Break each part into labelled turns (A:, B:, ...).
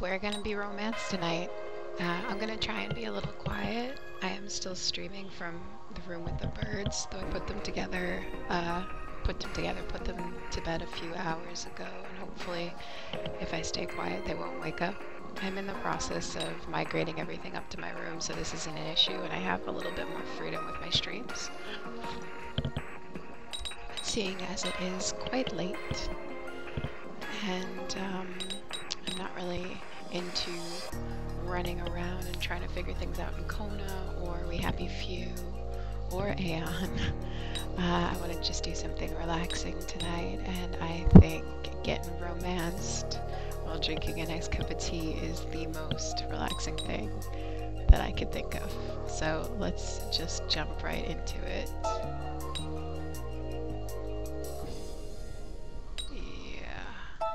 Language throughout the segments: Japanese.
A: we're gonna be romance tonight. Uh, I'm gonna try and be a little quiet. I am still streaming from the room with the birds, though I put them together, uh, put them together, put them to bed a few hours ago, and hopefully, if I stay quiet, they won't wake up. I'm in the process of migrating everything up to my room, so this isn't an issue, and I have a little bit more freedom with my streams. Seeing as it is quite late, and um, not really into running around and trying to figure things out in Kona or We Happy Few or Aeon. Uh, I want to just do something relaxing tonight, and I think getting romanced while drinking a nice cup of tea is the most relaxing thing that I could think of. So let's just jump right into it. Yeah.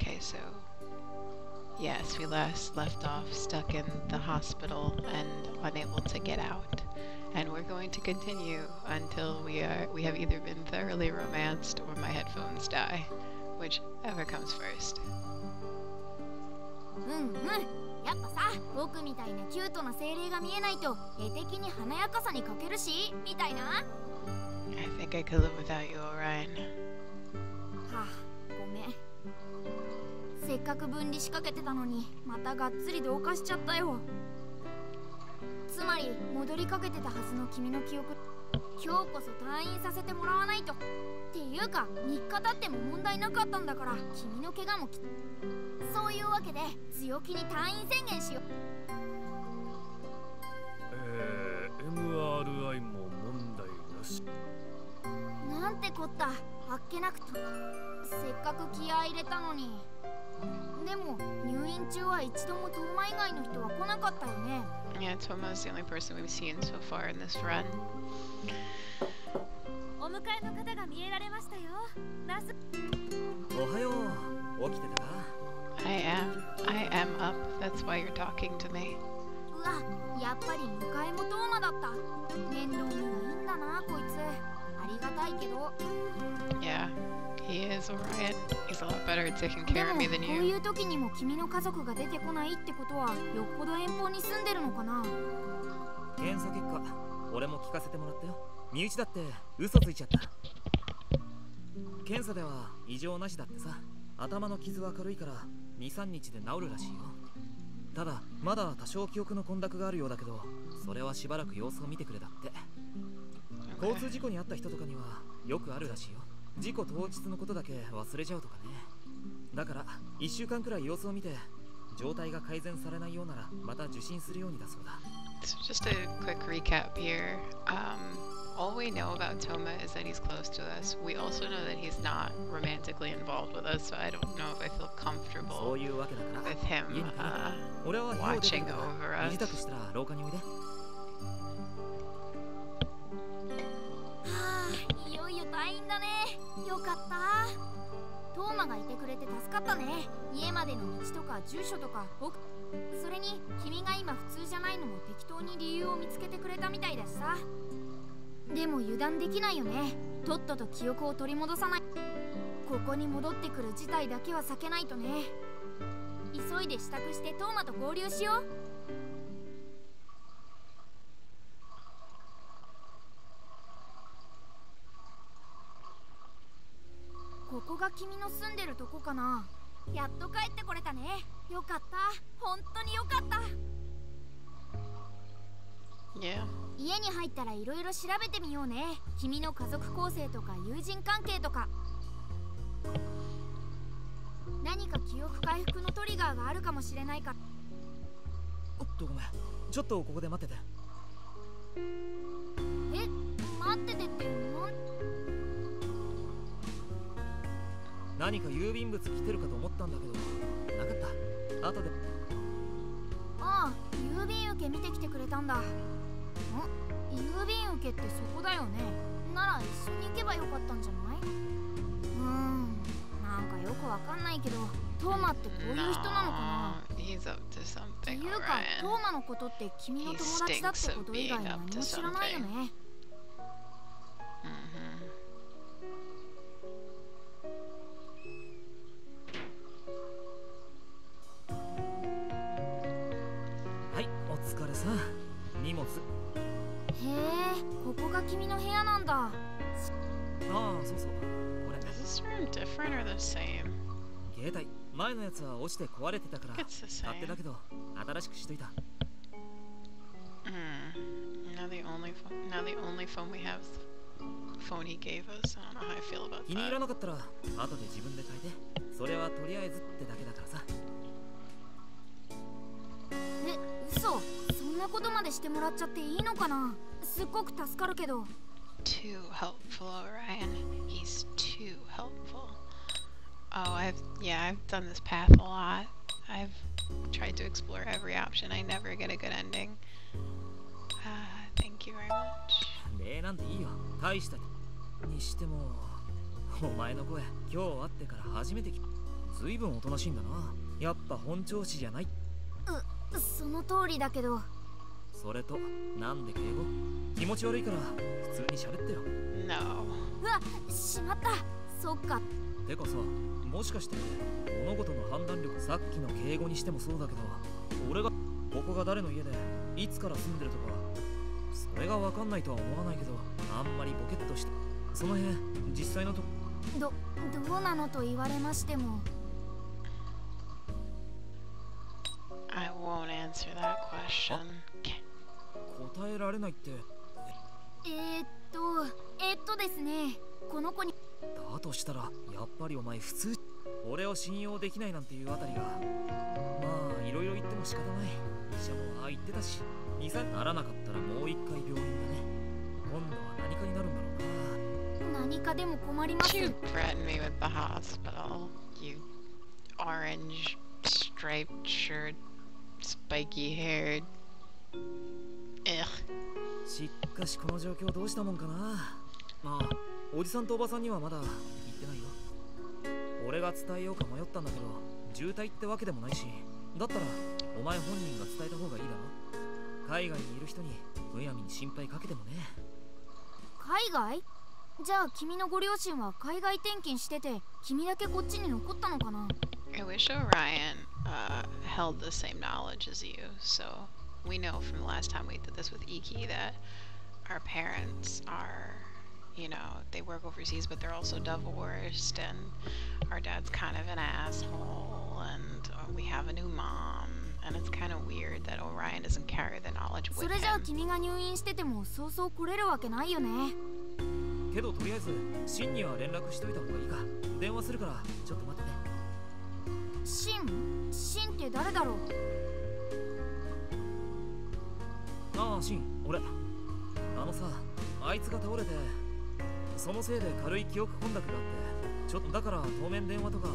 A: Okay, so yes, we last left off stuck in the hospital and unable to get out. And we're going to continue until we are we have either been thoroughly romanced or my headphones die, whichever comes first.
B: うんうんやっぱさ僕みたいなキュートな精霊が見えないと絵的に華やかさに欠けるしみたいなは
A: I think I could live without you, Orion.
B: せっかく分離しかけてたのにまたがっつり同化しちゃったよ。つまり戻りかけてたはずの君の記憶今日こそ退院させてもらわないと。っていうか3日経っても問題なかったんだから君の怪我もきそういうわけで強気に退院宣言しよう。
C: えー、MRI も問題なし。
B: なんてこったあっけなくと。せっかく気合い入れたのにでも入院中は一度もトーマ以外の人は来なかったよね
A: Yeah, Toma is the only person we've seen so far in this run.
D: お迎えの方が見えられましたよナス
C: おはよう起きてたか
A: I am. I am up. That's why you're talking to me.
B: うわやっぱり迎えもトーマだった面倒見がいいんだなこいつありがたいけど
A: Yeah, He is Orion. He's a lot better at taking
B: で
A: care
B: も
A: of
B: こ
A: me
B: う
A: than
B: い
A: you.
B: う時にも君の家族が出てこないってことはよっぽど遠方に住んでるのかな。
C: 検査結果俺も聞かせてもらったよ。身内だって嘘ついちゃった。検査では異常なしだってさ。頭の傷は軽いから23日で治るらしいよ。ただまだ多少記憶の混濁があるようだけどそれはしばらく様子を見てくれだって。交通事故に遭った人とかにはよくあるらしいよ事故当日のことだけ忘れちゃうとかねだから1週間くらい様子を見て状態が改善されないようならまた受診するようにだそうだ
A: So just a quick recap here. Um, all we know about Toma is that he's close to us. We also know that he's not romantically involved with us, so I don't know if I feel
C: そ
A: comfortable with him uh, watching over us.
B: がいてくれて助かったね。家までの道とか住所とか僕それに君が今普通じゃないのも適当に理由を見つけてくれたみたいだしさ。でも油断できないよね。とっとと記憶を取り戻さない。ここに戻ってくる事態だけは避けないとね。急いで支度してトーマと合流しよう。が君の住んでるとこかな。やっと帰ってこれたね。よかった。本当によかった。
A: Yeah.
B: 家に入ったら色々調べてみようね。君の家族構成とか友人関係とか。何か記憶回復のトリガーがあるかもしれないか。ら
C: おっとごめん。ちょっとここで待ってて。
B: え待っててって
C: 何か郵便物来てるかと思ったんだけど。なかった？後で。
B: ああ郵便受け見てきてくれたんだ。ん郵便受けってそこだよね。なら一緒に行けばよかったんじゃない？うーんなんかよくわかんないけどトーマってこういう人なのかな
A: ？No, he's up to
B: って
A: something,
B: いうかト.ーマのことって君の友達だってこと以外何も知らないよねこ
C: れ。
A: Is this room different or the same?
C: 携帯、前のやつは落ちて壊れてたから、買って
A: た
C: けど、新しくしといた。気に入らなかったら、後で自分で買えて。それはとりあえずってだけだからさ。
B: え、嘘。そんなことまでしてもらっちゃっていいのかな？すっごく助かるけど。
A: Too helpful, Orion. He's too helpful. Oh, I've yeah, I've done this path a lot. I've tried to explore every option. I never get a good ending. Uh, thank you very much.
C: 礼なんていいよ大したにしてもお前の声今日会ってから初めて聞いずいぶんおとなしいんだなやっぱ本調子じゃないう
B: その通りだけど
C: それとなんで敬語？気持ち悪いから普通に喋ってよ。
A: No.
B: うわしまった。そっか。
C: てかさもしかして物事の判断力さっきの敬語にしてもそうだけど俺がここが誰の家でいつから住んでるとかそれが分かんないとは思わないけどあんまりボケっとしてその辺実際のと
B: どどうなのと言われましても。
A: I won't answer that question.
C: 答えられないって。
B: えー、っとえーっとですね。この子に。
C: だとしたらやっぱりお前普通。俺を信用できないなんていうあたりが。まあいろいろ言っても仕方ない。医者もああ言ってたし。23ならなかったらもう一回病院だね。今度は何かになるんだろうな。
B: 何かでも困ります。
A: You threatened me with the hospital. You orange striped shirt, spiky haired. Ugh.
C: しかしこの状況どうしたもんかな。まあおじさんとおばさんにはまだ言ってないよ。俺が伝えようか迷ったんだけど渋滞ってわけでもないしだったらお前本人が伝えた方がいいだろ。海外にいる人にむやみに心配かけてもね。
B: 海外？じゃあ君のご両親は海外転勤してて君だけこっちに残ったのかな
A: ？I wish Orion uh, held the same knowledge as you. So we know from the last time we did this with Iki that our parents are, you know, they work overseas, but they're also divorced, and our dad's kind of an asshole, and uh, we have a new mom, and it's kind of weird that Orion doesn't carry the knowledge
B: そ
A: with
B: れじゃあ
A: him.
B: 君が入院しててもそうそう来れるわけないよね
C: けどとりあえずシンには連絡しといた方がいいか電話するからちょっと待ってね
B: シンシンって誰だろう
C: ああシン俺。あのさあいつが倒れてそのせいで軽い記憶混濁があってちょっとだから当面電話とか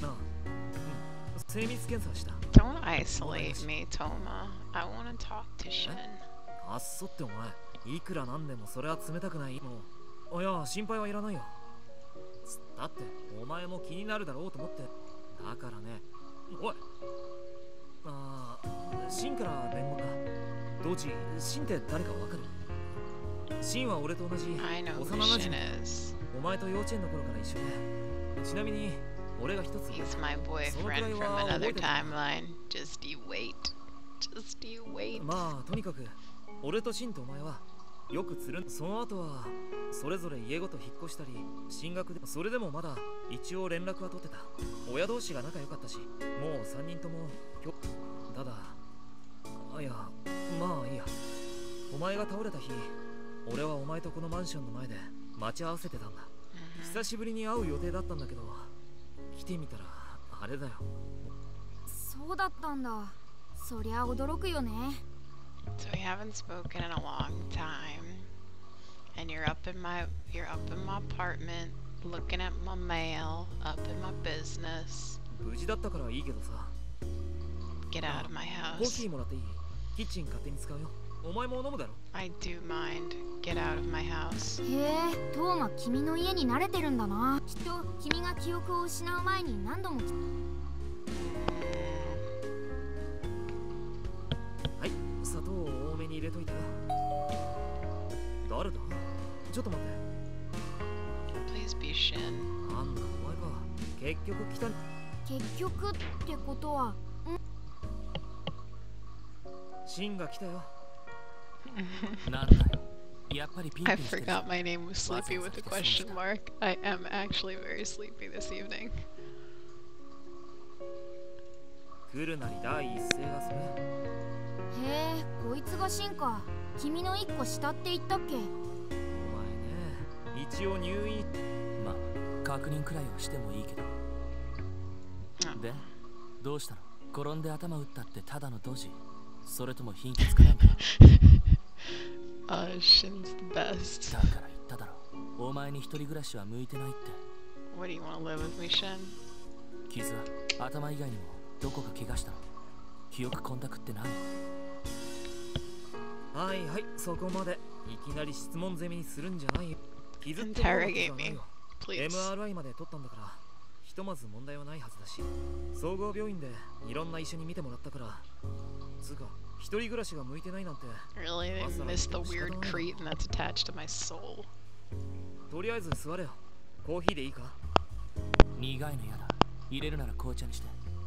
C: なあうん精密検査した。
A: Don't isolate me, Toma. I want to talk to Shin.
C: あっそってお前いくらなんでもそれは冷たくない。もういや心配はいらないよ。つだってお前も気になるだろうと思って。だからね。おい。ああシンから伝言だどうちシンって誰かわかる？シンは俺と同じ幼馴染.お前と幼稚園の頃から一緒で。ちなみに俺が一つ。
A: He's my boyfriend from another timeline. Just you wait. Just you wait.
C: まあとにかく俺とシンとお前はよくつるん。その後はそれぞれ家ごと引っ越したり進学で。それでもまだ一応連絡は取ってた。親同士が仲良かったしもう3人ともただ前が倒れた日俺はお前とこのマンションの前で待ち合わせてたんだ
A: Mhm.
C: 久しぶりに会う予定だったんだけど来てみたらあれだよ
B: そうだったんだそりゃ驚くよね
A: So we haven't spoken in a long time. And you're up in my you're up in my apartment looking at my mail, up in my business.
C: 無事だったからいいけどさ
A: Get out of my
C: コーヒ
A: house.
C: ーもらっていいキッチン勝手に使うよお前も飲むだろ
A: ？I do mind. Get out of my house.
B: へえトーマ君の家に慣れてるんだな。きっと君が記憶を失う前に何度も来
A: Mm,
C: はい砂糖を多めに入れといた。よ誰だ？ちょっと待って。
A: Please be Shin.
C: なんだお前か。結局来た
B: 結局ってことは
C: シンが来たよ
A: I forgot
E: ん
A: my name was Sleepy with a question mark. I am actually very sleepy this evening.
C: 来るなり第一声がそれ
B: へえこいつがシンか君の一個下って言ったっけ？
C: お前ね一応入院。
E: まあ確認くらいはしてもいいけど。
A: Oh.
E: でどうしたの？転んで頭打ったってただのドジ。それとも貧血かなんか？
A: Uh, Shin's the best.
E: だから言っただろ。お前に一人暮らしは向いてないって。
A: What do you want to live with me, Shin?
E: 傷は頭以外にもどこか怪我したの。記憶コンタクってない
C: はいはいそこまでいきなり質問攻めにするんじゃないよ。傷ってないよ. MRI まで取ったんだからひとまず問題はないはずだし総合病院でいろんな医者に見てもらったから。つうか一人暮らしが向いてないなんて。
A: Really? Missed the weird crate and that's attached to my soul.
C: とりあえず座れよ。コーヒーでいいか？
E: 苦いのやだ。入れるなら紅茶にして。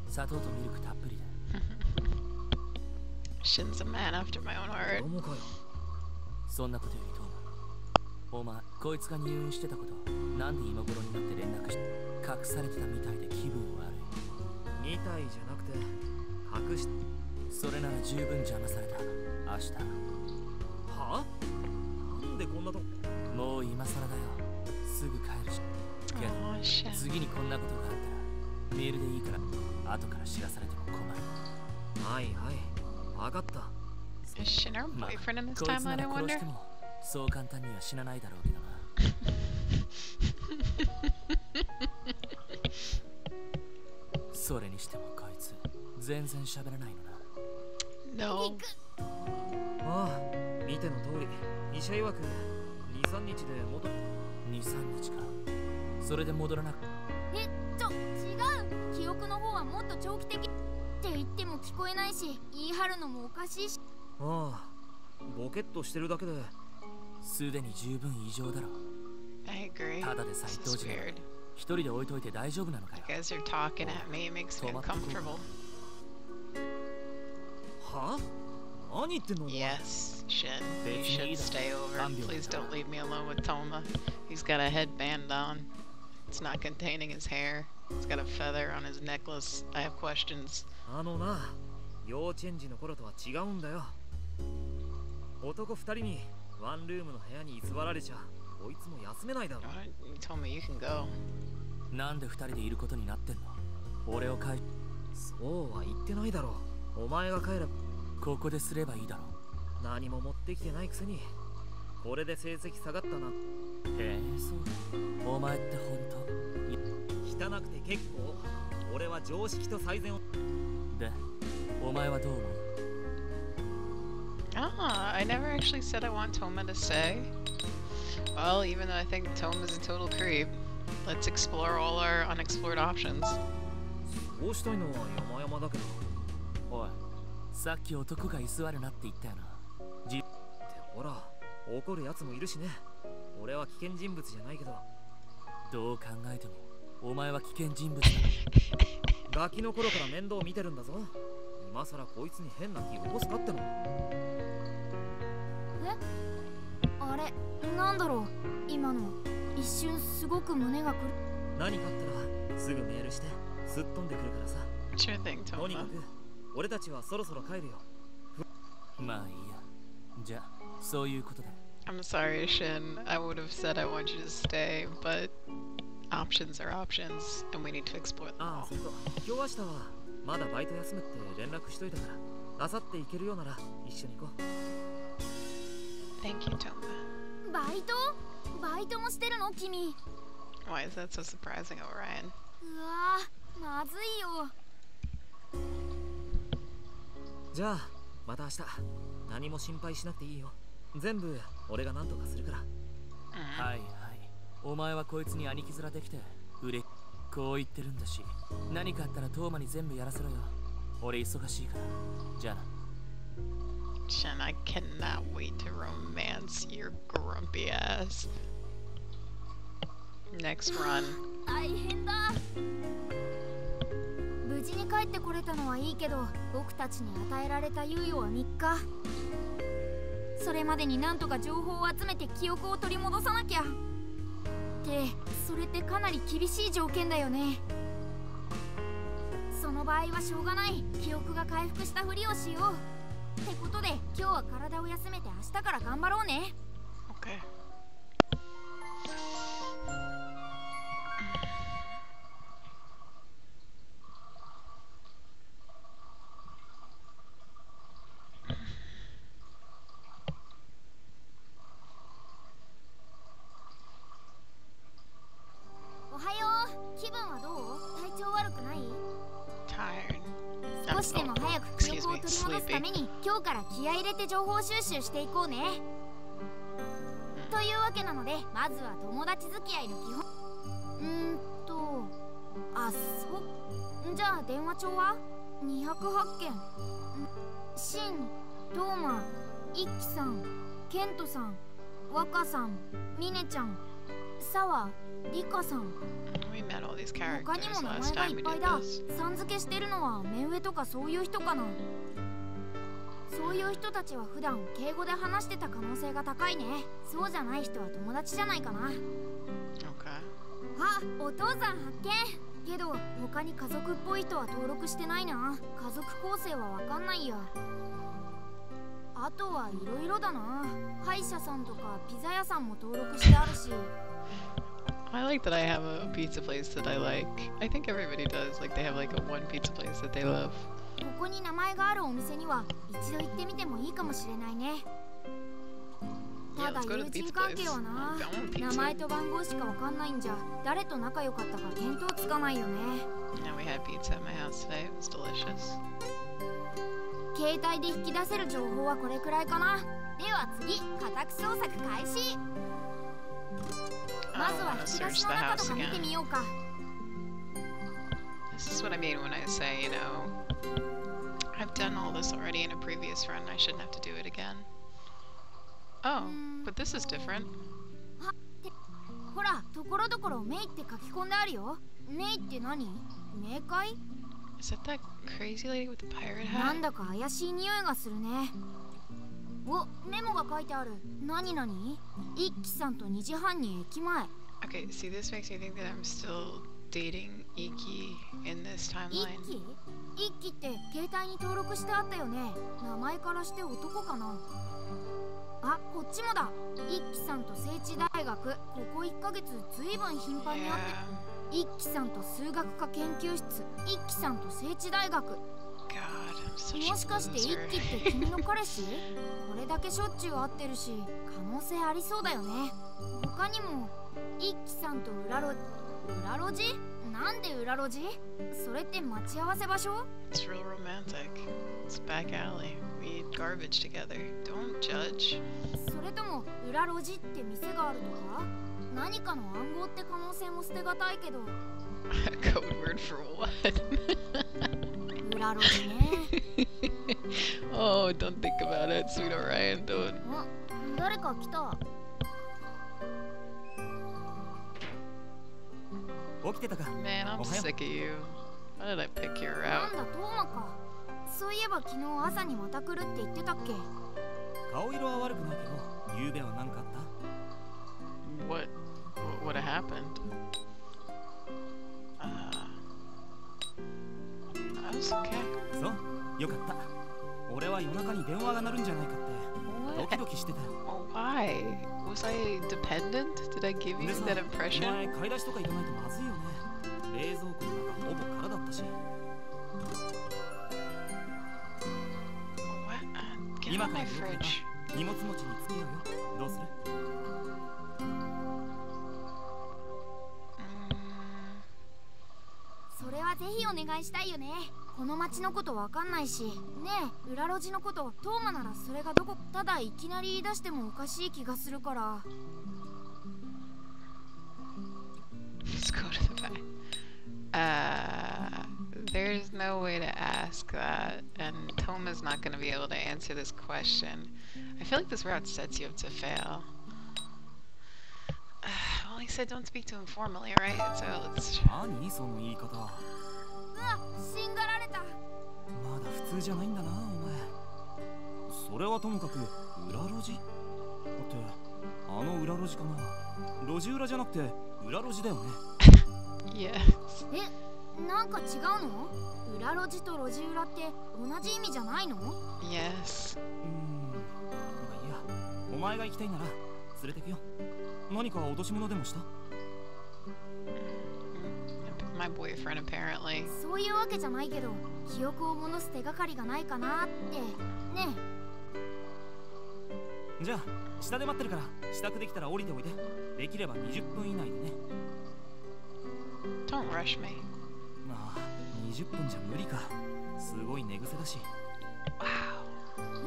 E: 砂糖とミルクたっぷりで。
A: Shin's a man after my own
C: 子
A: heart.
C: 供かよ。
E: そんなことよりトーマお前こいつが入院してたことなんで今頃になって連絡して隠されてたみたいで気分悪
C: みたいじゃなくて隠し
E: いそれなら十分邪魔された。明日。
C: はなんでこんなとこ？
E: もう今更だよ。すぐ帰るし。けど
A: Oh.
E: 次にこんなことがあったらメールでいいから後から知らされても困る。
C: はいはい。わかった。
A: Is Shin our
E: まあ
A: boyfriend in this timeline, wonder?
E: そう簡単には死なないだろうけどな。それにしてもこいつ全然喋らないのな
A: No.
C: ああ見ての通り医者曰く23日で元
E: 23日かそれで戻らなく
B: えちょ違う記憶の方はもっと長期的って言っても聞こえないし言い張るのもおかしいし
C: ああボケっとしてるだけです
E: でに十分異常だろ
A: I agree.
E: ただでさえ
A: weird.
E: に一人で置いといて大丈夫なのかよ
A: You guys are talking at me. It makes me uncomfortable.
C: は何言ってんの
A: Yes, Shin. You should stay over. Please don't leave me alone with Toma. He's got a headband on. It's not containing his hair. He's got a feather on his necklace. I have questions.
C: あのな幼稚園児の頃とは違うんだよ男二人にワンルームの部屋に居座られちゃこいつも休めないだろ
A: me you can go.
E: なんで二人でいることになってんの俺を帰
C: そうは言ってないだろお前が帰れば
E: ここですればいいだろ
C: 何も持ってきてないくせにこれで成績下がったな
E: へえそうお前って本
C: 汚くて結構俺は常識と最善を
E: 当でお前はどう思う
A: Ah, I never actually said I want Toma to stay. Well, even though I think Toma's a total creep, let's explore all our unexplored options.
C: そうしたいのは山々だけど
E: さっき男が居座るなって言ったよな。じ
C: てほら怒るやつもいるしね。俺は危険人物じゃないけど。
E: どう考えてもお前は危険人物だ。
C: ガキの頃から面倒見てるんだぞ。今さらこいつに変な気起こすかっての。
B: あれなんだろう。今の一瞬すごく胸がくる
C: 何かあったらすぐメールしてすっ飛んでくるからさ。
A: Sure thing,
C: とにか
A: Toma.
C: く俺たちはそろそろ帰るよ
E: まあいいやじゃあそういうことで
A: I'm sorry, Shin. I would have said I want you to stay, but options are options, and we need to explore them
C: ああ.それと今日明日はまだバイト休むって連絡しといたからあさって行けるようなら一緒に行こう
A: Thank you, Toma.
B: バイトバイトもしてるの君
A: Why is that so surprising, Orion?
B: うわーまずいよ
C: じゃあまた明日。何も心配しなくていいよ。全部俺が何とかするから。
A: Mm.
E: はいはい。お前はこいつに兄貴面できて売れこう言ってるんだし。何かあったらトーマに全部やらせろよ。俺忙しいから。じゃあな。
A: Shin, I cannot wait to romance your grumpy ass. Next run.
B: 大変だ無事に帰ってこれたのはいいけど僕たちに与えられた猶予は3日。それまでになんとか情報を集めて記憶を取り戻さなきゃ。ってそれってかなり厳しい条件だよね。その場合はしょうがない。記憶が回復したふりをしよう。ってことで今日は体を休めて明日から頑張ろうね。OK 気合い入れて情報収集していこうね。というわけなのでまずは友達付き合いの基本。うーんとあそじゃあ電話帳は？208件ん。シントーマイッキさんケントさんワカさんミネちゃんサワリカさん。他にも名前がいっぱいだ.さん付けしてるのは目上とかそういう人かなそういう人たちは普段敬語で話してた可能性が高いねそうじゃない人は友達じゃないかな
A: Okay.
B: あお父さん発見けど他に家族っぽい人は登録してないな家族構成はわかんないやあとはいろいろだな歯医者さんとかピザ屋さんも登録してあるし
A: I like that I have a pizza place that I like. I think everybody does. Like they have like a one pizza place that they love.
B: ここに名前があるお店には一度行ってみてもいいかもしれないね。ただ友人関係はな名前と番号しかわかんないんじゃ誰と仲良かったか見当つかないよね。携帯で引き出せる情報はこれくらいかな。では次家宅捜索開始。まずは引き出しの中とか見てみようか。
A: This is what I mean when I say, you know, I've done all this already in a previous run. I shouldn't have to do it again. Oh, but this is different.
B: はってほらところどころメイって書き込んであるよメイって何冥界
A: Is that that crazy lady with the pirate
B: な
A: hat?
B: んだか怪しい匂いがするねおメモが書いてある何何一輝さんと2時半に駅前
A: Okay, see, this makes me think that I'm still dating Iki in this
B: 一
A: timeline.
B: 輝 一輝って携帯に登録してあったよね。名前からして男かな。あこっちもだ。一輝さんと聖地大学。ここ1ヶ月ずいぶん頻繁に会って.一輝さんと数学科研究室。一輝さんと聖地大学。もしかして一.輝って君の彼氏？これだけしょっちゅう会ってるし可能性ありそうだよね。他にも一輝さんと裏路裏路地？なんで裏路地それって待ち合わせ場所
A: It's real romantic. It's back alley. We eat garbage together. Don't judge.
B: それとも裏路地って店があるとか何かの暗号って可能性も捨てがたいけど
A: Code word for what?
B: 裏路地ね
A: oh, don't think about it, sweet Orion. Don't.
B: あ誰か来た
A: Man, I'm
C: Ohio.
A: sick of you. Why did I pick your
B: なん
A: route?
B: だトーマかそういえば昨日朝にまた来るって言ってたっけ
C: 顔色は悪くないけど夕べは何かあった
A: What? What would have happened? Uh, I was okay.
C: そうよかった俺は夜中に電話が鳴るんじゃないかってド
A: What?
C: キドキしてたよ
A: Oh, why? Was I dependent? Did I give you that
C: お
A: impression?
C: 前買い出しとか行かないとまずいよね冷蔵庫の中ほぼ空だったし
A: What? Get
C: 今
A: out
C: か
A: my
C: らよければ
A: fridge.
C: 荷物持ちに付き合うよどうする
B: それはぜひお願いしたいよねこの町のことわかんないしねえ裏路地のことトーマならそれがどこただいきなり言い出してもおかしい気がするから
A: let's go to the back. Uh, there's no way to ask that, and Toma's not going to be able to answer this question. I feel like this route sets you up to fail. well, he said don't speak to him formally, right? So let's.
C: 何その言い方ま
B: うわしんがられた
C: だ普通じゃないんだなお前。それはともかく裏路地？だってあの裏路地かな。路地裏じゃなくて裏路地だよね。
A: Yes.
B: えなんか違うの？裏路地と路地裏って同じ意味じゃないの
A: ？Yes.
C: うーん。まあいいや。お前が行きたいなら連れてくよ。何か落とし物でもした
A: ？Mm, My boyfriend, apparently.
B: そういうわけじゃないけど記憶を戻す手がかりがないかなって。ね
C: じゃあ下で待ってるから支度できたら降りておいで。できれば20分以内でね。
A: Don't rush me.
C: ああ20分じゃ無理か。すごい寝癖だし。
A: Wow.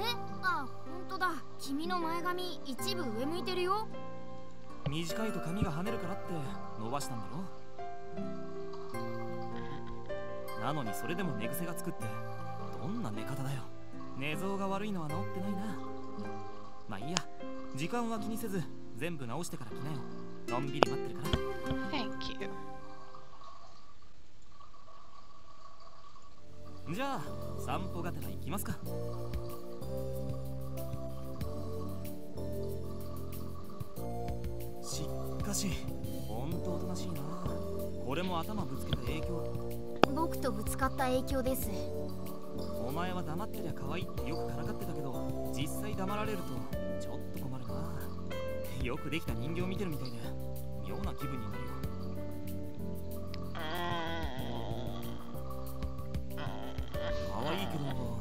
B: ええ？あ本当だ。君の前髪一部上向いてるよ。
C: 短いと髪が跳ねるからって伸ばしたんだろ？なのにそれでも寝癖がつくってどんな寝方だよ。寝相が悪いのは治ってないな。まあいいや。時間は気にせず全部直してから来なよ。のんびり待ってるから。
A: Thank you.
C: じゃあ散歩がてら行きますか。しかし。ほんとおとなしいな。これも頭ぶつけた影響
B: 僕とぶつかった影響です。
C: お前は黙ってりゃ可愛いってよくからかってたけど実際黙られるとちょっと困るな。よくできた人形見てるみたいで妙な気分になるよ。
A: Mm.
C: 可愛いけどなんだろ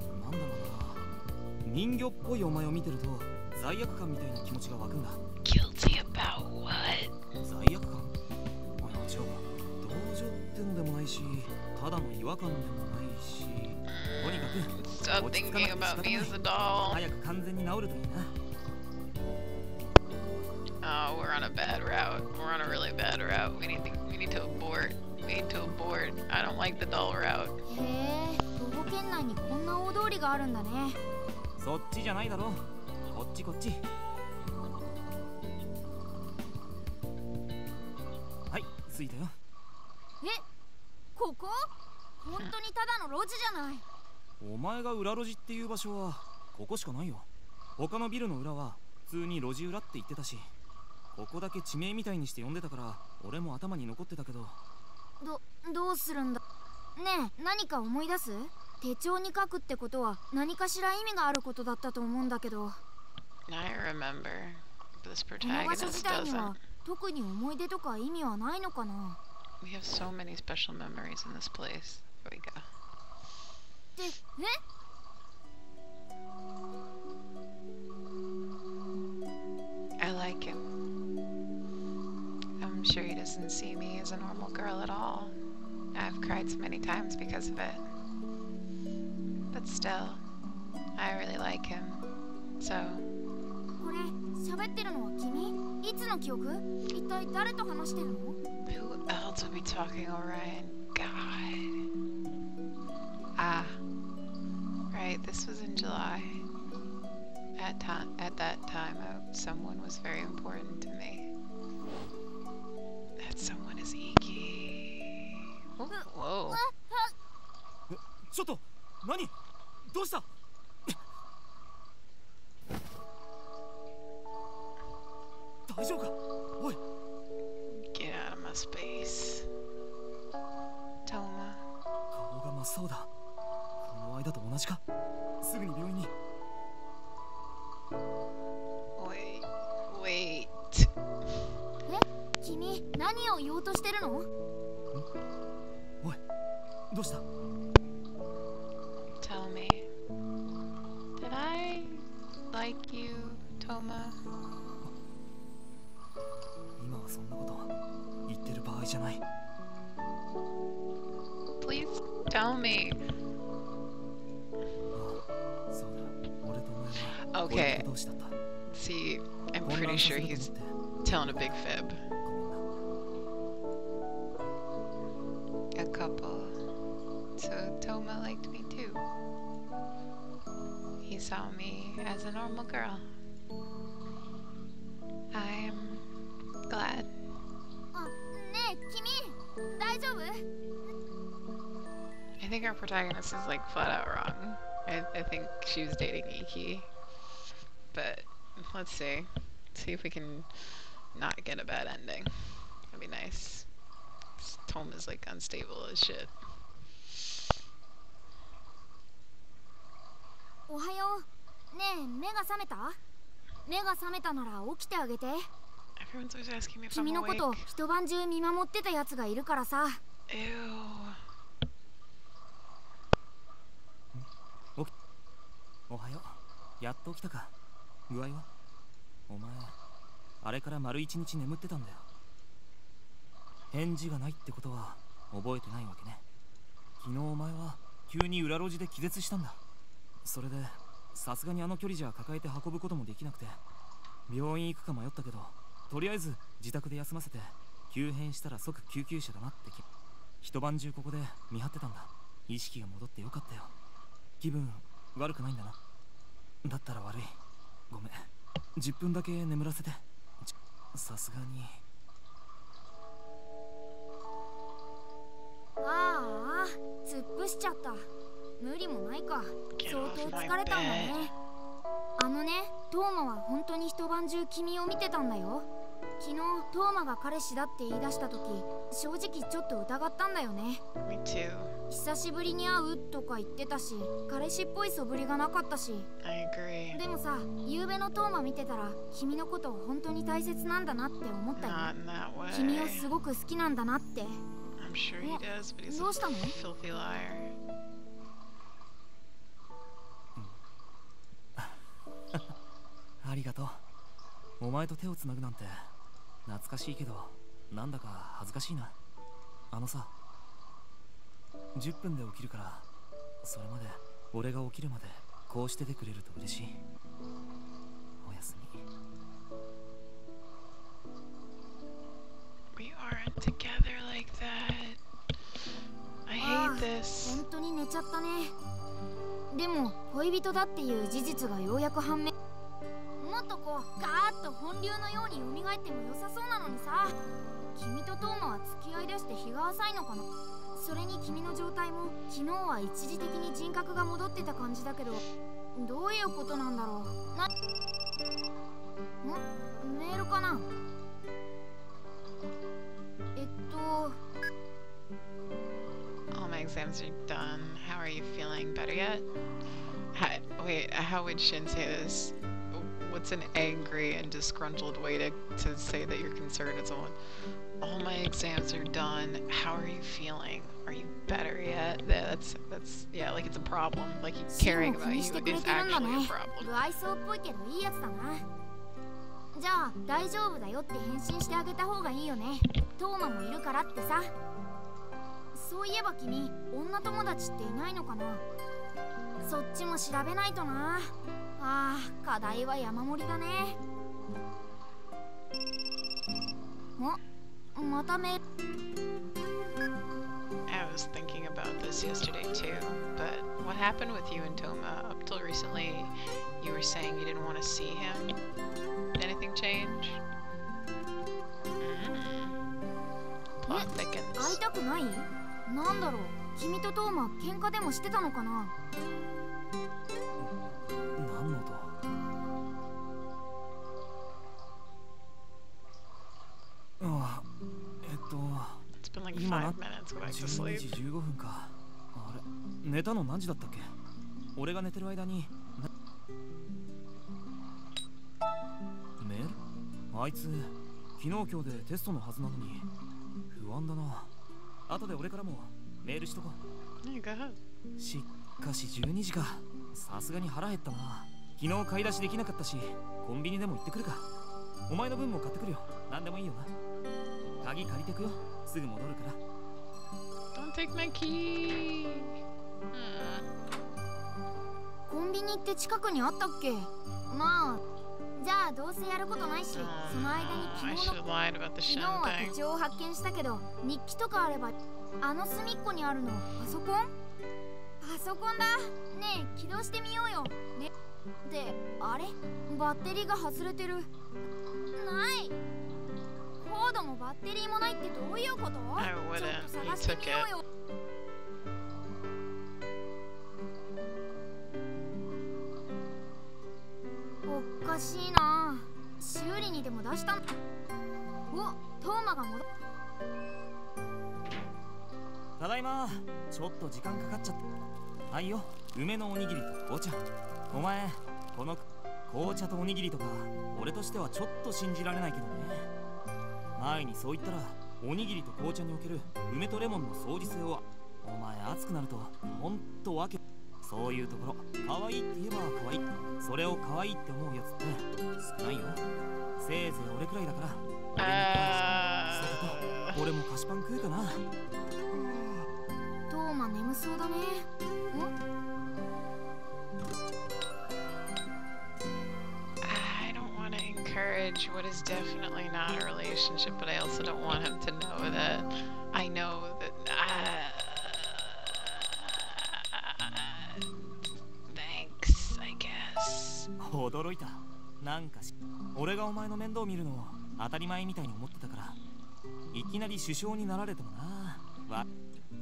C: うな。人形っぽいお前を見てると罪悪感みたいな気持ちが湧くんだ。
A: Guilty about what?
C: 罪悪感？あいや違うわ同情ってのでもないしただの違和感でもないしとにかく落ち着かなくて仕方ない.早く完全に治るといいな
A: Oh, we're on a bad route. We're on a really bad route. We need to we need to abort. We need to abort. I don't like the doll route.
B: へえ徒歩圏内にこんな大通りがあるんだね
C: そっちじゃないだろこっちこっちはい着いたよ
B: えここ本当にただの路地じゃない。
C: お前が裏路地っていう場所はここしかないよ。他のビルの裏は普通に路地裏って言ってたしここだけ地名みたいにして呼んでたから俺も頭に残ってたけど。
B: どどうするんだ？ねえ何か思い出す？手帳に書くってことは何かしら意味があることだったと思うんだけど。
A: I remember. This
B: この場所
A: protagonist
B: 自体に
A: doesn't.
B: は特に思い出とか意味はないのかな
A: ？We have so many special memories in this place. Here we go.
B: ってえ
A: I like him. I'm sure he doesn't see me as a normal girl at all. I've cried so many times because of it. But still, I really like him. So,
B: これ喋ってるのは君いつの記憶一体誰と話してるの
A: who else would be talking Orion? God. Ah. Right, this was in July. At time, at that time, uh, someone was very important to me. That someone is Iki. Whoa. Whoa.
C: ちょっと何どうした大丈夫かおい
A: Get out of my space. Toma.
C: 顔が真っ青だこの間と 同じか？すぐに病院に
A: Wait. Wait.
B: 君何を言おうとしてるの？
C: おいどうした
A: ？Tell me. Did I like you, Toma?
C: 今はそんなこと言ってる場合じゃない
A: Please tell me. Okay. See, I'm pretty sure he's telling a big fib. A couple. So Toma liked me too. He saw me as a normal girl. I'm glad. I think our protagonist is like flat out wrong. I, I think she was dating Iki. But let's see. See if we can not get a bad ending. That'd be nice. This Tome is like unstable as shit.
B: おはようねえ目が覚めた目が覚めたなら起きてあげて
A: Everyone's always asking me if
B: 君
A: I'm
B: のこ
A: awake.
B: と一晩中見守ってたやつがいるからさ
A: Ew.
C: おはようやっと起きたか具合は？お前あれから丸一日眠ってたんだよ。返事がないってことは覚えてないわけね。昨日お前は急に裏路地で気絶したんだ。それでさすがにあの距離じゃ抱えて運ぶこともできなくて病院行くか迷ったけどとりあえず自宅で休ませて急変したら即救急車だなってき一晩中ここで見張ってたんだ。意識が戻ってよかったよ。気分悪くないんだな。だったら悪い。ごめん。10分だけ眠らせて。さすがに。
B: ああ突っ伏しちゃった。無理もないか。相当疲れたんだね。あのねトーマは本当に一晩中君を見てたんだよ。昨日トーマが彼氏だって言い出した時正直ちょっと疑ったんだよね
A: Me too.
B: 久しぶりに会うとか言ってたし彼氏っぽい素振りがなかったし
A: I agree.
B: でもさ夕べのトーマ見てたら君のこと本当に大切なんだなって思ったよ
A: Not in that way.
B: 君をすごく好きなんだなって
A: I'm sure he does, but he's
B: どうしたの
A: ？a filthy liar.
C: ありがとうお前と手をつなぐなんて懐かしいけどなんだか恥ずかしいな。あのさ10分で起きるからそれまで俺が起きるまでこうしててくれると嬉しい。おやすみ。
A: We aren't together like that. I
B: あ
A: hate this.
B: 本当に寝ちゃったね。でも恋人だっていう事実がようやく判明。もっとこうガーッと本流のように蘇っても良さそうなのにさ君とトーマは付き合いだして日が浅いのかなそれに君の状態も昨日は一時的に人格が戻ってた感じだけどどういうことなんだろうなんメールかなえっと
A: All my exams are done. How are you feeling? Better yet? How, wait, how would Shin say this? What's an angry and disgruntled way to, to say that you're concerned with someone? All my exams are done. How are you feeling? Are you better yet? That's that's yeah, like it's a problem. Like caring
B: も
A: about
B: 気
A: you is actually a
B: ね
A: problem.
B: じゃあ大丈夫だよって返信してあげた方がいいよねトーマもいるからってさそういえば君女友達っていないのかなそっちも調べないとなあー課題は山盛りだねおまたメール
A: I was thinking about this yesterday too, but what happened with you and Toma? Up till recently, you were saying you didn't want to see him. Anything change? Mm. Plot
B: 会い
A: thickens.
B: たくないなんだろう君とトーマ喧嘩でもしてたのかな
A: five minutes. Go back to
C: 12
A: sleep.
C: 時15分か。あれ？寝たの何時だったっけ？俺が寝てる間に。なメールあいつ昨日今日でテストのはずなのに。不安だな。後で俺からもメールしとこ
A: Yeah, go ahead.
C: うしかし12時か。さすがに腹減ったな。昨日買い出しできなかったしコンビニでも行ってくるか。お前の分も買ってくるよ。何でもいいよな。鍵借りてくよすぐ戻るから。
A: Don't take my key. Hmm.
B: コンビニって近くにあったっけ？まあじゃあどうせやることないし
A: Oh,
B: その間に昨日の昨日は.手帳を発見したけど日記とかあればあの隅っこにあるの。パソコン？パソコンだ。ねえ起動してみようよ。ねであれ？バッテリーが外れてる。ないコードもバッテリーもないってどういうこと
A: ？I
B: ちょ.っと探してみよう.よ。おおかしいな。修理にでも出したんおトーマが戻
C: ただいまちょっと時間かかっちゃった。はいよ梅のおにぎりと紅茶。お前この紅茶とおにぎりとか俺としてはちょっと信じられないけどね前にそう言ったらおにぎりと紅茶における梅とレモンの相似性をお前熱くなるとほんとわけそういうところ。可愛いって言えば可愛い。それを可愛いって思うやつって少ないよ。せいぜい俺くらいだから俺に
A: あ
C: さてと俺も菓子パン食うかな。
B: トーマ眠そうだね。ん？
A: Encourage what is definitely not a relationship, but I also don't want him to know that I know that. Uh, thanks, I guess.
C: 驚いたなんかし俺がお前の面倒見るのを当たり前みたいに思ってたからいきなり首相になられてもなわ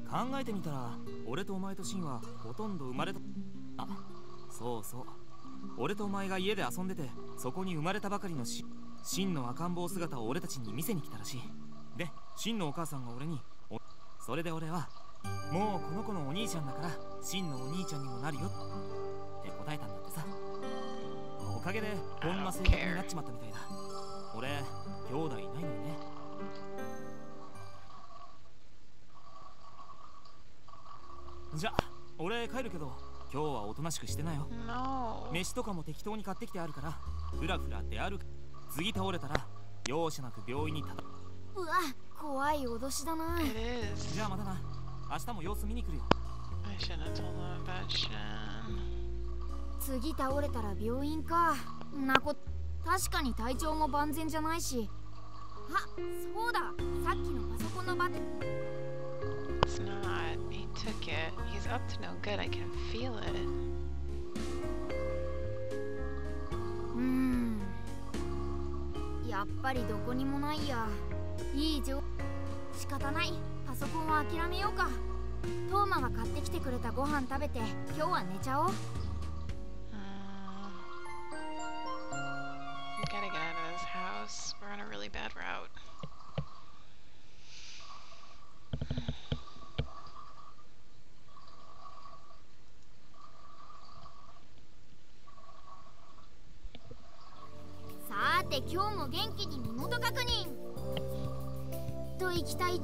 C: 考えてみたら俺とお前とシンはほとんど生まれたあそうそう俺とお前が家で遊んでてそこに生まれたばかりのシシンの赤ん坊姿を俺たちに見せに来たらしい。でシンのお母さんが俺にそれで俺はもうこの子のお兄ちゃんだからシンのお兄ちゃんにもなるよって答えたんだってさ。おかげでこんな性格になっちまったみたいだ。俺兄弟いないのにね。じゃあ俺帰るけど今日はおとなしくしてなよ。
A: No.
C: 飯とかも適当に買ってきてあるからフラフラ出歩く次倒れたら容赦なく病院にただ。
B: うわ怖い脅しだな.
C: じゃあまたな。明日も様子見に来るよ.
B: 次倒れたら病院か。なこ確かに体調も万全じゃないし。あそうだ。さっきのパソコンのバッテ
A: It's not. He took it. He's up to no good. I can feel it.
B: うーんやっぱりどこにもないやいい情仕方ないパソコンは諦めようかトーマが買ってきてくれたご飯食べて今日は寝ちゃおう
A: Uh, we gotta get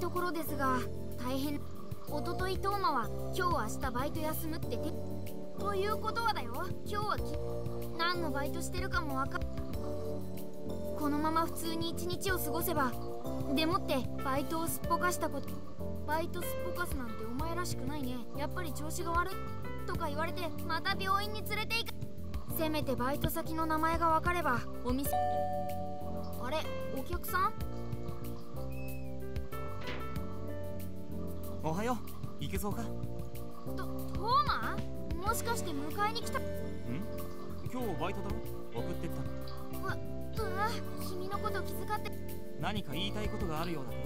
B: ところですが大変。おとといトーマは今日明日バイト休むっててということはだよ。今日はき何のバイトしてるかもわかこのまま普通に一日を過ごせばでもってバイトをすっぽかしたことバイトすっぽかすなんてお前らしくないね。やっぱり調子が悪いとか言われてまた病院に連れて行く。せめてバイト先の名前が分かればお店あれお客さん？
C: おはよう。行けそうか？ん
B: とトーマもしかして迎えに来た？う
C: 今日バイトだろ？送ってった
B: わうわ君のこと気遣って。
C: 何か言いたいことがあるようだけ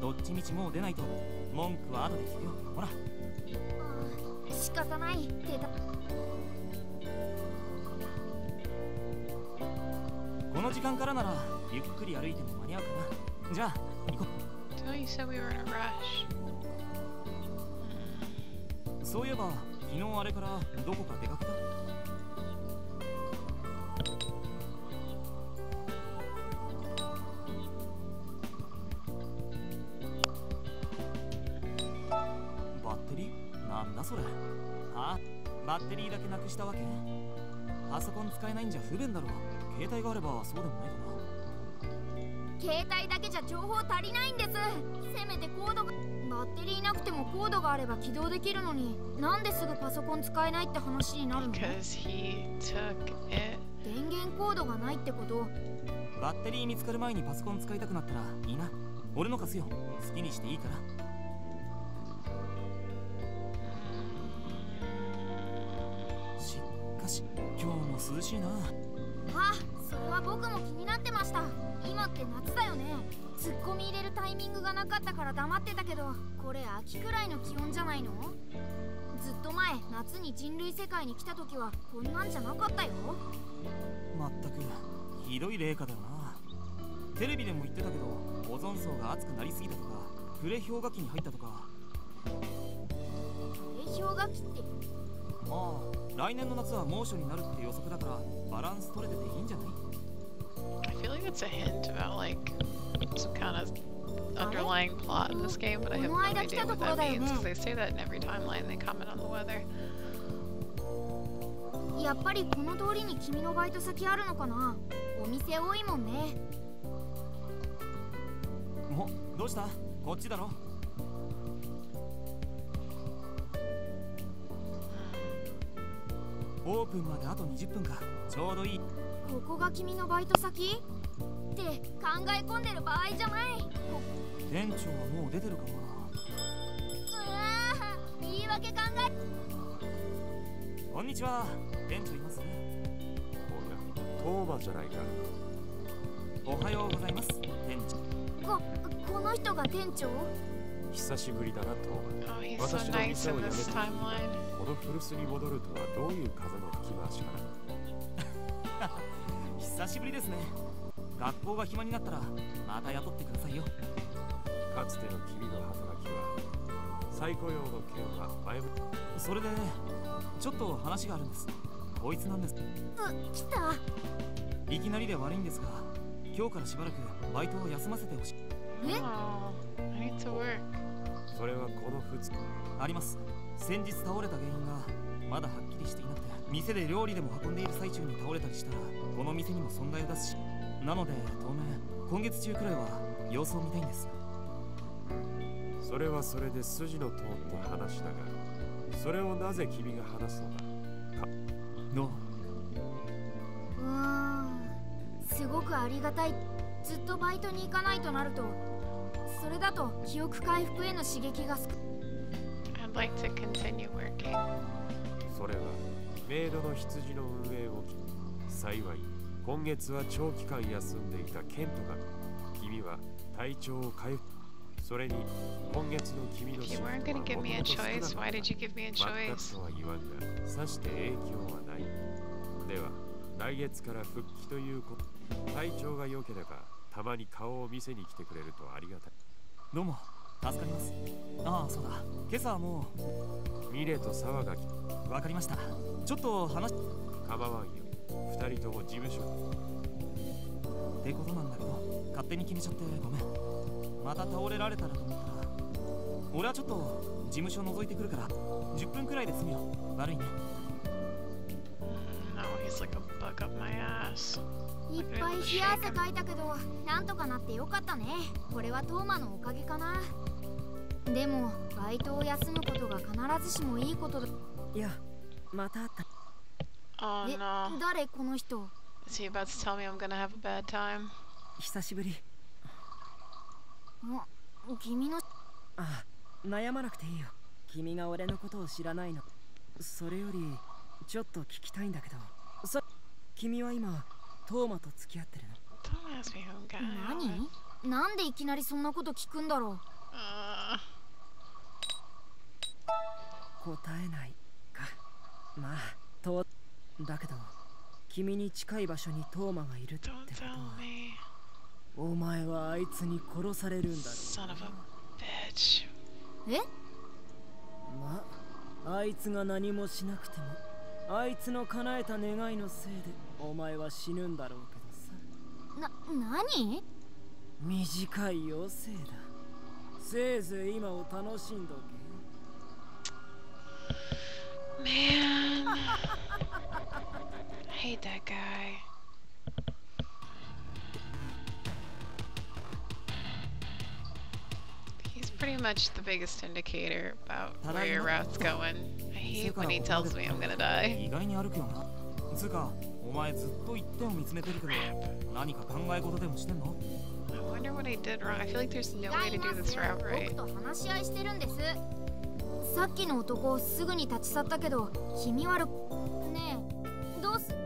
C: どどっちみちもう出ないと文句は後で聞くよ。ほら。
B: あ仕方ないってだ
C: この時間からならゆっくり歩いても間に合うかな。じゃあ行こ
A: So you said we were in a rush.
C: そういえば昨日あれからどこか出かけた？バッテリー？なんだそれ？あバッテリーだけなくしたわけ。パソコン使えないんじゃ不便だろ携帯があればそうでもないかな。
B: 携帯だけじゃ情報足りないんです。せめてコードがバッテリーなくてもコードがあれば起動できるのに。なんですぐパソコン使えないって話になるの？電源コードがないってこと？
C: バッテリー見つかる前にパソコン使いたくなったらいいな。俺の貸すよ。好きにしていいから。しかし今日も涼しいな
B: ツッコミ入れるタイミングがなかったから黙ってたけどこれ秋くらいの気温じゃないの？ずっと前夏に人類世界に来た時はこんなんじゃなかったよ。
C: まったく。ひどい霊下だよな。テレビでも言ってたけどオゾン層が熱くなりすぎたとかプレ氷河期に入ったとか。
B: 冷氷河期って？
C: まあ来年の夏は猛暑になるって予測だからバランス取れてていいんじゃない
A: ？I feel like it's a hint about like some kind of underlying plot in this game, but I have no idea what that means because they say that in every timeline they comment on the weather.
B: やっぱりこの通りに君のバイト先あるのかなお店多いもんね
C: おどうしたこっちだろオープンまであと20分かちょうどいい
B: ここが君のバイト先？って考え込んでる場合じゃない。こ
C: 店長はもう出てるかもな。
B: うわー言い訳考え。
C: こんにちは。店長います
F: おや、トーマじゃないか。
C: おはようございます。店長。
B: ここの人が店長？
F: 久しぶりだな、トーマ。
A: Oh,
F: 私の店を辞めて.この古巣に戻るとはどういう風の吹き回しかな。
C: 久しぶりですね。学校が暇になったらまた雇ってくださいよ。
F: かつての君の働きは、再雇用の件は前も
C: それでちょっと話があるんです。こいつなんです。
B: う来た。
C: いきなりで悪いんですが今日からしばらくバイトを休ませてほしい。
B: え
A: ？Oh, I need to work.
F: それはこの2日。
C: あります。先日倒れた原因がまだはっきりしていなくて店で料理でも運んでいる最中に倒れたりしたらこの店にも損害を出すし。なので当面今月中くらいは様子を見たいんです。
F: それはそれで筋の通った話だが、それをなぜ君が話すのだ？
C: の。
B: うーんすごくありがたい。ずっとバイトに行かないとなるとそれだと記憶回復への刺激が少
A: I'd like to continue working.
F: それはメイドの羊の運営を幸い今月は長期間休んでいたケントが君は体調を回復それに今月の君の
A: If you weren't gonna give me a choice, why did you give me a
F: 全くとは言わんがさして影響はないでは来月から復帰ということ体調が良ければたまに顔を見せに来てくれるとありがたい
C: どうも助かります。ああそうだ。今朝はも
F: ミレと沢が来
C: う分かりました。ちょっと話っ
F: 構わんよ。二人とも事務所。
C: てことなんだけど勝手に決めちゃってごめん。また倒れられたらと思ったら俺はちょっと事務所覗いてくるから10分くらいで済むよ。悪いね。
A: Mm, No, he's like a bug up my ass.
B: いっぱい冷や汗かいたけどなんとかなってよかったね。これはトーマのおかげかなでもバイトを休むことが必ずしもいいことだ。
G: いやまた会った。
A: Oh
B: え.誰この人
A: ？Is he about to tell me I'm gonna have a bad time?
G: 久しぶり。
B: お君の
G: ああ悩まなくていいよ。君が俺のことを知らないの。それよりちょっと聞きたいんだけど。そ君は今トーマと付き合ってるの.
B: 何？なんでいきなりそんなこと聞くんだろう。
A: Uh,
G: 答えないか。まあとだけど君に近い場所にトーマがいるってことは.お前はあいつに殺されるんだろ
A: bitch.
B: え？
G: まああいつが何もしなくてもあいつの叶えた願いのせいでお前は死ぬんだろうけどさ。
B: な何？
G: 短い余生だ。せいぜい今を楽しんどけ
A: Man. I hate that guy. He's pretty much the biggest indicator about where your route's going. I hate when he tells me I'm gonna die.
C: 意外に歩くよなつうかお前ずっと一点を見つめてるけど何か考え事でもしてんの
A: I wonder what I did wrong. I feel like there's no way
B: 違い
A: to
B: ま
A: do
B: す
A: this route right.
B: さっきの男すぐに立ち去ったけど気味悪ねえ。どうす